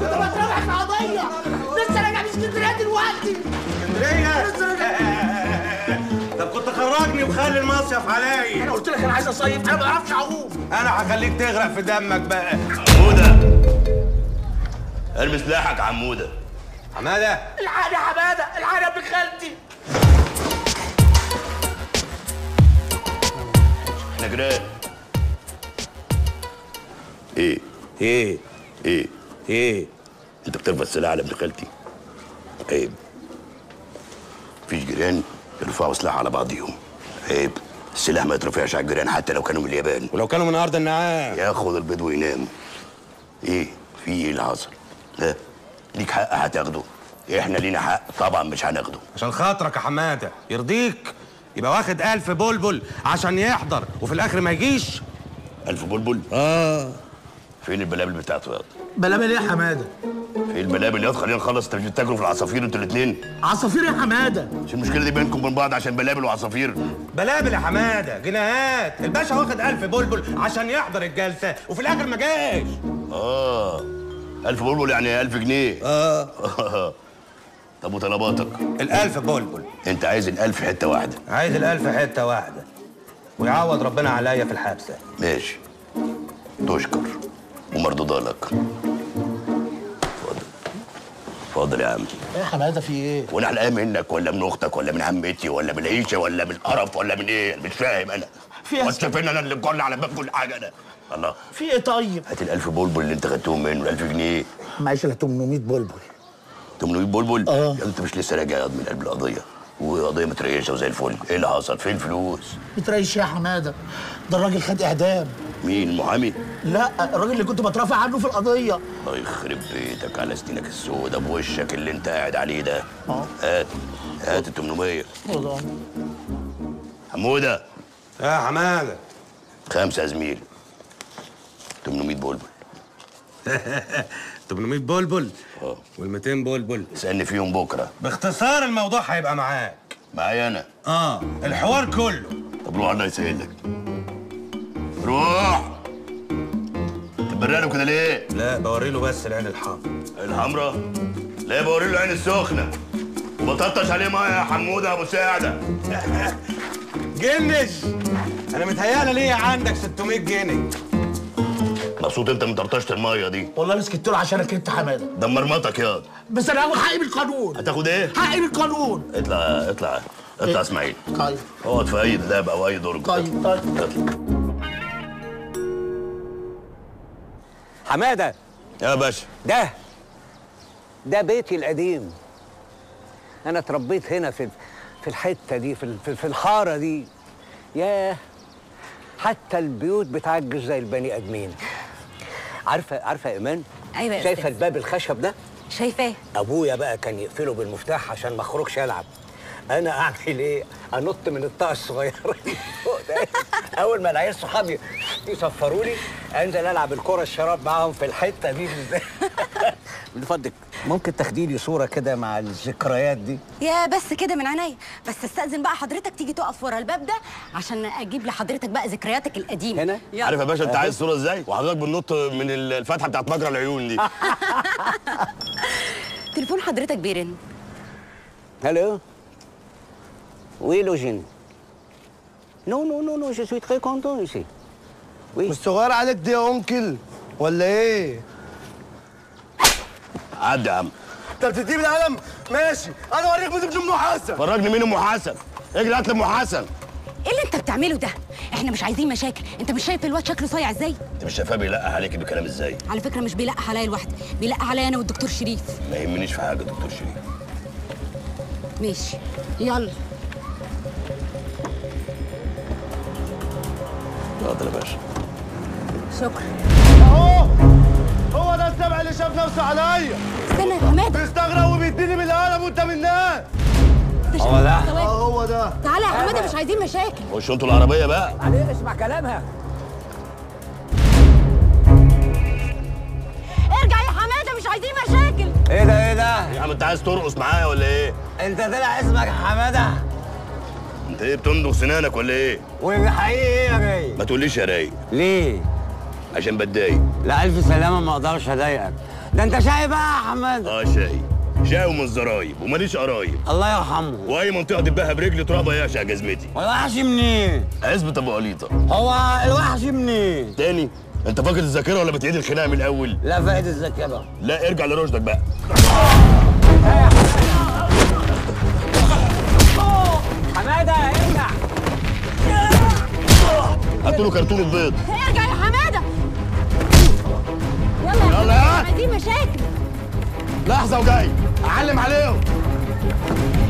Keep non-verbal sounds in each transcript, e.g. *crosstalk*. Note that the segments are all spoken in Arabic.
كنت في قضية؟ لسه راجع من إسكندرية؟ دلوقتي طب كنت خرجني وخلي المصيف عليا أنا قلت لك أنا عايز أصيف أنا ما بعرفش أعوم. أنا هخليك تغرق في دمك بقى. عمودة. ارمي سلاحك يا عمودة. حماده الحقني يا حماده الحقني يا ابن خالتي إحنا جيران. إيه؟ إيه؟ إيه؟ إيه؟ أنت بترفع السلاح على ابن خالتي. عيب. مفيش جيران يرفعوا سلاح على بعضيهم عيب. السلاح ما يترفعش على الجيران حتى لو كانوا من اليابان. ولو كانوا من أرض النعام. ياخد البيض وينام. إيه؟ في إيه اللي حصل؟ ها؟ ليك حق هتاخده. إحنا لينا حق. طبعا مش هناخده. عشان خاطرك يا حمادة. يرضيك. يبقى واخد ألف بلبل عشان يحضر وفي الآخر ما يجيش. ألف بلبل؟ آه. فين البلابل بتاعته يا؟ بلابل إيه يا حمادة. فين البلابل يا واد؟ خلينا نخلص أنتوا مش بتاكلوا في العصافير أنتوا الاثنين عصافير يا حمادة. مش المشكلة دي بينكم وبين بعض عشان بلابل وعصافير؟ بلابل يا حمادة جنيهات الباشا واخد ألف بلبل عشان يحضر الجلسة وفي الآخر ما جاش. آه ألف بلبل يعني ألف جنيه. آه. *laughs* طب وطلباتك؟ الألف بلبل. أنت عايز الألف حتة واحدة. عايز الألف حتة واحدة. ويعوض ربنا عليا في الحبسة. ماشي. تشكر. ومردودة لك اتفضل اتفضل يا عم. إيه يا حماده في إيه؟ وأنا حلقان منك ولا من أختك ولا من عمتي ولا من العيشة ولا من القرف ولا من إيه؟ مش فاهم أنا. في إيه؟ وأنت فين أنا اللي مجري على باب كل حاجة أنا؟ الله. في إيه طيب؟ هات الألف بلبل اللي أنت خدتهم منه الألف جنيه. معيش الا 800 بلبل. 800 بلبل. يا أنت مش لسه راجع ياض من قلب القضية. وقضية متريشة وزي الفل. إيه اللي حصل؟ فين الفلوس؟ بتريش يا حمادة. ده الراجل خد إعدام. مين المحامي لا الراجل اللي كنت بترافع عنه في القضية. الله يخرب بيتك على سنينك السودة بوشك اللي انت قاعد عليه ده. آه. هات هات ال 800 والله. حمودة. يا حمادة. خمسة يا زميل. 800 بلبل. *laughs* 800 بلبل؟ آه. وال 200 بلبل؟ اسالني فيهم بكرة. باختصار الموضوع هيبقى معاك. معايا أنا؟ آه الحوار كله. طب روح الله يسهلك روح. تبرق له كده ليه؟ لا بوري له بس العين الحمر الحمراء؟ لا بوري له العين السخنة. وبططش عليه مية يا حمودة يا أبو سعدة. *laughs* جنش! أنا متهيألي ليه عندك 600 جنيه؟ مبسوط أنت من طرطشة المية دي. والله أنا سكت له عشانك أنت حمادة. ده مرمطك يا. بس أنا هاخد حقي بالقانون. هتاخد إيه؟ حقي بالقانون. اطلع اطلع اطلع إسماعيل. طيب. اقعد في أي دلاب أو أي درج طيب طيب. اطلع حمادة. يا باشا. ده. ده بيتي القديم. أنا اتربيت هنا في في الحتة دي في في- في الحاره دي. ياه. حتى البيوت بتعجز زي البني آدمين. عارفة عارفة يا إيمان؟ أيوة يا شايفة. الباب الخشب ده؟ شايفاه. أبويا بقى كان يقفله بالمفتاح عشان ما اخرجش العب أنا أعمل إيه؟ أنط من الطاقه الصغيره دي فوق ده. أول ما العيال صحابي يصفروا لي انزل العب الكرة الشراب معاهم في الحتة دي بالذات. *laughs* من فضلك ممكن تاخدي لي صورة كده مع الذكريات دي؟ يا بس كده من عينيا. بس استأذن بقى حضرتك تيجي تقف ورا الباب ده عشان أجيب لحضرتك بقى ذكرياتك القديمة. هنا؟ يلا. عارف يا باشا انت عايز *laughs* صورة إزاي؟ وحضرتك بننط من الفتحة بتاعت مجرى العيون دي. *laughs* تليفون حضرتك بيرن. ألو oui لوجين non non non non je suis très content oui. مش صغير عليك دي يا uncle ولا إيه؟ عدي يا عم. أنت بتديني بالقلم؟ ماشي أنا أوريك بنت ام حسن فرجني مين ام حسن اجري هات لي ام حسن إيه اللي أنت بتعمله ده؟ إحنا مش عايزين مشاكل. أنت مش شايف الواد شكله صايع إزاي؟ أنت مش شايفاه بيلقح عليك بكلام إزاي؟ على فكرة مش بيلقح عليا لوحدي بيلقح عليا أنا والدكتور شريف. ما يهمنيش في حاجة دكتور شريف. ماشي يلا. اتفضل يا باشا. شكرا. أهو! هو ده السبع اللي شاف نفسه عليا استنى يا حماده بيستغرب وبيديني بالقلم وانت من الناس هو ده؟ آه هو ده. تعالى يا حماده مش عايزين مشاكل. خشوا أنتوا العربية بقى. عليه اسمع كلامها. ارجع يا حماده مش عايزين مشاكل. إيه ده إيه ده؟ يا عم انت عايز ترقص معايا ولا إيه؟ انت طلع اسمك حماده انت إيه بتندغ سنانك ولا إيه؟ والحقيقي إيه يا جاي ما تقوليش يا رايق. ليه؟ عشان بتضايق لا ألف سلامة ما أقدرش أضايقك. ده أنت شايف بقى يا حماد آه شاي. شاي ومن الزرايب وماليش قرايب. الله يرحمه. وأي منطقة دبها برجلي ترابة يعشق جزمتي. والوحش منين عزبة أبو قليطة. هو الوحش منين تاني أنت فاكر الذاكرة ولا بتعيد الخناقه من الأول؟ لا فائدة الذاكرة. لا ارجع لرشدك بقى. حمادة ارجع. هاتوا له كرتون البيض. ارجع يا حمادة. مشاكل. لحظة وجاي. أعلم عليهم.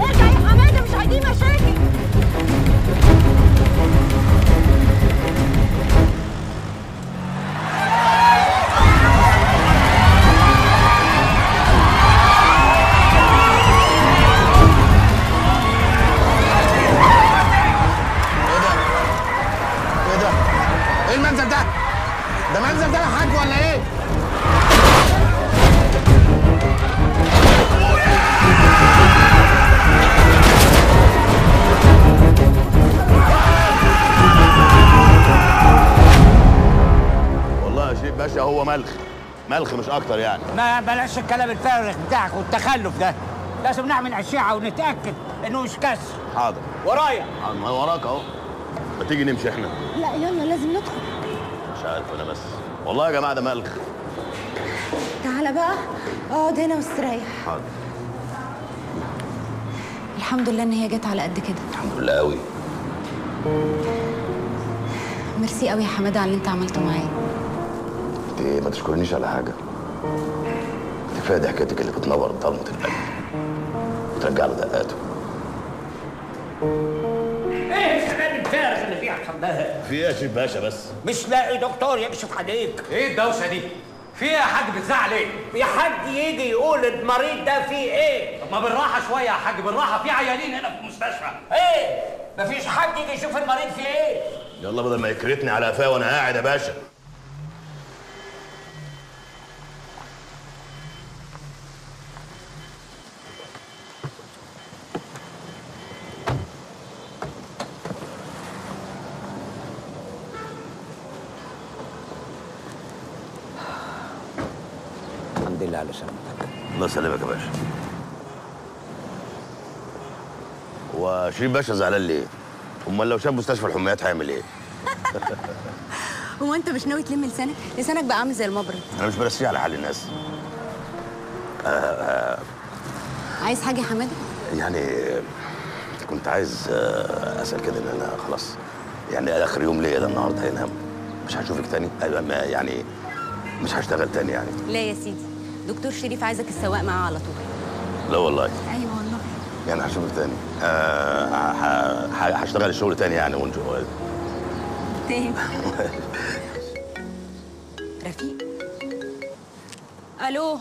ارجع يا حماده مش عايزين مشاكل. ملخ. ملخ مش أكتر يعني. ما بلاش الكلام الفارغ بتاعك والتخلف ده. لازم نعمل أشعة ونتأكد إنه مش كسر حاضر. ورايا. ما وراك أهو. ما تيجي نمشي إحنا. لا يلا لازم ندخل. مش عارف أنا بس. والله يا جماعة ده ملخ. تعالى بقى. اقعد هنا واستريح. حاضر. الحمد لله إن هي جت على قد كده. الحمد لله قوي ميرسي قوي يا حمادة على اللي أنت عملته معايا. انت ما تشكرنيش على حاجة. كفاية دي حكايتك اللي بتنور ضلمه القلب وترجع له دقاته. إيه الكلام الفارغ اللي بيحصل ده؟ في إيه يا شيخ باشا بس؟ مش لاقي دكتور يكشف عليك. إيه الدوشة دي؟ في إيه يا حاج بتزعل إيه؟ في حد يجي يقول المريض ده فيه إيه؟ طب ما بالراحة شوية يا حاج بالراحة. في عيانين هنا في المستشفى. إيه؟ مفيش حد يجي يشوف المريض فيه إيه؟ يلا بدل ما يكرتني على قفاه وأنا قاعد يا باشا. الحمد لله على سلامتك الله يسلمك يا باشا. هو شريف باشا زعلان ليه؟ امال لو شاف مستشفى الحميات هيعمل إيه؟ *laughs* هو انت مش ناوي تلم لسانك؟ لسانك بقى عامل زي المبرد. أنا مش برسيه على حال الناس. عايز حاجة يا حمادة؟ يعني كنت عايز آه، اسأل كده إن أنا خلاص يعني آخر يوم ليا ده النهارده هينام. مش هشوفك تاني؟ يعني مش هشتغل تاني يعني. لا يا سيدي. دكتور شريف عايزك السواق معاه على طول. لا والله. أيوه والله. يعني هشوفك تاني. آه هشتغل الشغل تاني يعني ونشوف. تاني. *laughs* رفيق. ألو.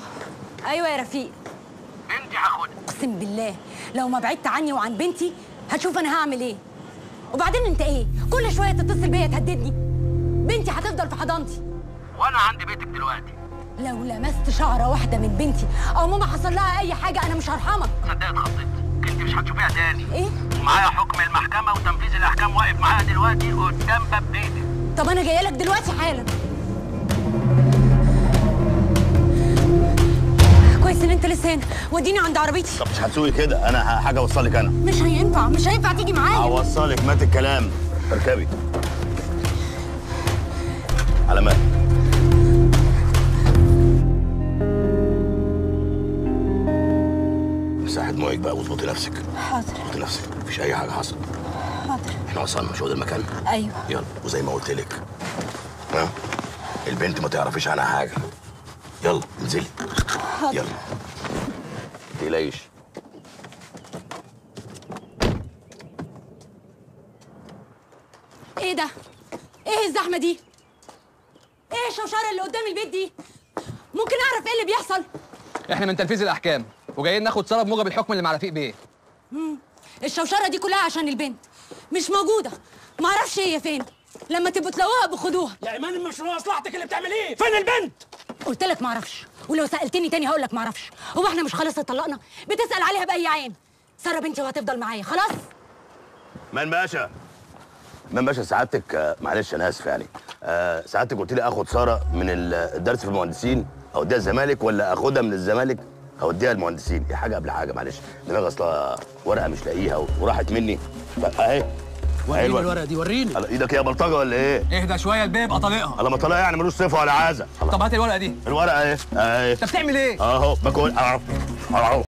أيوه يا رفيق. بنتي هاخدها. أقسم بالله لو ما بعدت عني وعن بنتي هتشوف أنا هعمل إيه. وبعدين أنت إيه؟ كل شوية تتصل بيا تهددني. بنتي هتفضل في حضانتي. وأنا عند بيتك دلوقتي. لو لمست شعرة واحدة من بنتي أو ماما حصل لها أي حاجة أنا مش هرحمك. صدقت اتخضيت انت مش هتشوفيها تاني. إيه؟ ومعايا حكم المحكمة وتنفيذ الأحكام واقف معاها دلوقتي قدام باب بيتك طب أنا جاية لك دلوقتي حالا. كويس إن أنت لسه هنا. وديني عند عربيتي. طب مش هتسوي كده؟ أنا حاجة أوصلك أنا. مش هينفع مش هينفع تيجي معايا. هوصلك مات الكلام. اركبي. على مهلك. مساحة مويك بقى واظبطي نفسك. حاضر. اظبطي نفسك. مفيش أي حاجة حصلت حاضر. إحنا وصلنا مش هو ده المكان. أيوه. يلا وزي ما قلت لك. ها؟ البنت ما تعرفيش عنها حاجة. يلا انزلي. حاضر. يلا. تقلقيش. إيه ده؟ إيه الزحمة دي؟ إيه الشوشرة اللي قدام البيت دي؟ ممكن أعرف إيه اللي بيحصل؟ إحنا من تنفيذ الأحكام. وجايين ناخد سبب موجب الحكم اللي مع رفيق بيه الشوشرة دي كلها عشان البنت. مش موجودة. ما أعرفش هي فين. لما تبقوا تلاقوها بخدوها. يا إيمان مش مصلحتك اللي بتعمليه. فين البنت؟ قلت لك ما أعرفش ولو سألتني تاني هقول لك ما أعرفش هو إحنا مش خلاص اتطلقنا؟ بتسأل عليها بأي عين. سارة بنتي وهتفضل معايا. خلاص؟ مان باشا؟ مان باشا سعادتك آه، معلش أنا آسف يعني. آه، سعادتك قلت لي آخد سارة من ال- الدرس في المهندسين اوديها الزمالك ولا آخدها من الزمالك؟ اوديها المهندسين دي حاجة قبل حاجة معلش. دماغي أصلا ورقة مش لاقيها وراحت مني. أهي. وريني. الورقة دي وريني. على إيدك يا بلطجة ولا إيه؟ اهدى شوية البيه يبقى طليقها على ما طلع يعني ملوش صفة ولا عازة. طب هات الورقة دي. الورقة إيه؟ أهي. أنت بتعمل إيه؟ أهو باكل. أهو.